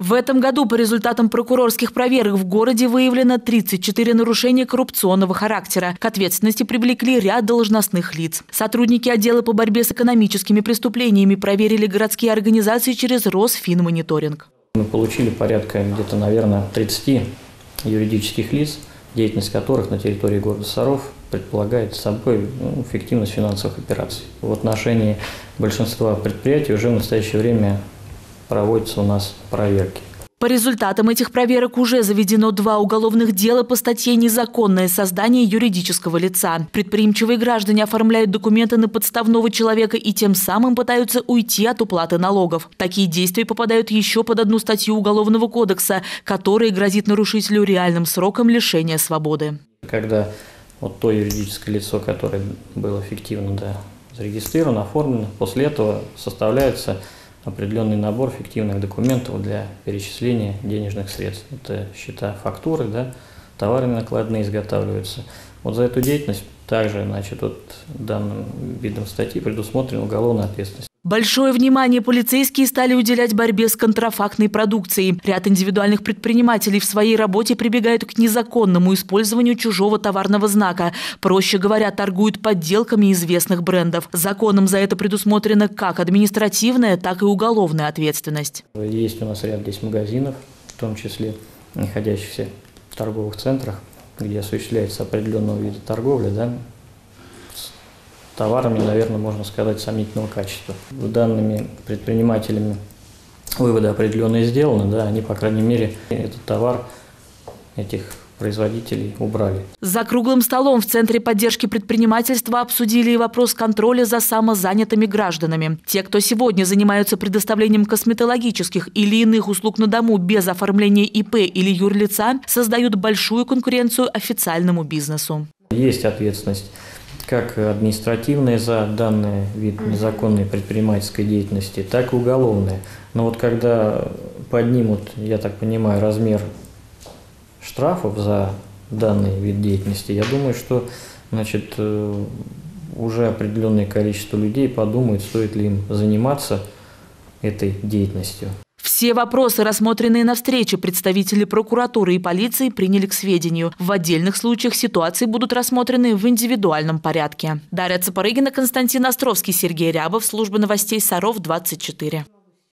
В этом году по результатам прокурорских проверок в городе выявлено 34 нарушения коррупционного характера. К ответственности привлекли ряд должностных лиц. Сотрудники отдела по борьбе с экономическими преступлениями проверили городские организации через Росфинмониторинг. Мы получили порядка где-то, наверное, 30 юридических лиц, деятельность которых на территории города Саров предполагает собой ну, эффективность финансовых операций. В отношении большинства предприятий уже в настоящее время проводятся у нас проверки. По результатам этих проверок уже заведено два уголовных дела по статье «Незаконное создание юридического лица». Предприимчивые граждане оформляют документы на подставного человека и тем самым пытаются уйти от уплаты налогов. Такие действия попадают еще под одну статью Уголовного кодекса, которая грозит нарушителю реальным сроком лишения свободы. Когда вот то юридическое лицо, которое было эффективно да, зарегистрировано, оформлено, после этого составляется определенный набор фиктивных документов для перечисления денежных средств. Это счета, фактуры, да, товарные накладные изготавливаются. Вот за эту деятельность также значит, вот данным видом статьи предусмотрена уголовная ответственность. Большое внимание полицейские стали уделять борьбе с контрафактной продукцией. Ряд индивидуальных предпринимателей в своей работе прибегают к незаконному использованию чужого товарного знака. Проще говоря, торгуют подделками известных брендов. Законом за это предусмотрена как административная, так и уголовная ответственность. Есть у нас ряд здесь магазинов, в том числе находящихся в торговых центрах, где осуществляется определенного вида торговля, да, товарами, наверное, можно сказать, сомнительного качества. Данными предпринимателями выводы определенные сделаны, да, они, по крайней мере, этот товар этих производителей убрали. За круглым столом в Центре поддержки предпринимательства обсудили и вопрос контроля за самозанятыми гражданами. Те, кто сегодня занимаются предоставлением косметологических или иных услуг на дому без оформления ИП или юрлица, создают большую конкуренцию официальному бизнесу. Есть ответственность как административные за данный вид незаконной предпринимательской деятельности, так и уголовные. Но вот когда поднимут, я так понимаю, размер штрафов за данный вид деятельности, я думаю, что значит, э, уже определенное количество людей подумают, стоит ли им заниматься этой деятельностью. Все вопросы, рассмотренные на встрече, представители прокуратуры и полиции приняли к сведению. В отдельных случаях ситуации будут рассмотрены в индивидуальном порядке. Дарья Цапарыгина, Константин Островский, Сергей Рябов, Служба новостей Саров, 24.